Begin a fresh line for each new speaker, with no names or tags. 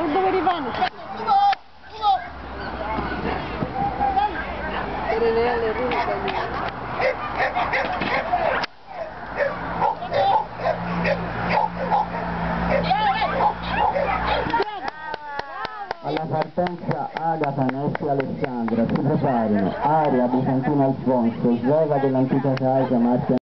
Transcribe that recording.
E dove rimane?
Alla partenza Agata, Nessi Alessandra si preparino. Aria, Bizantino Alfonso, Sveva dell'antica casa Marcia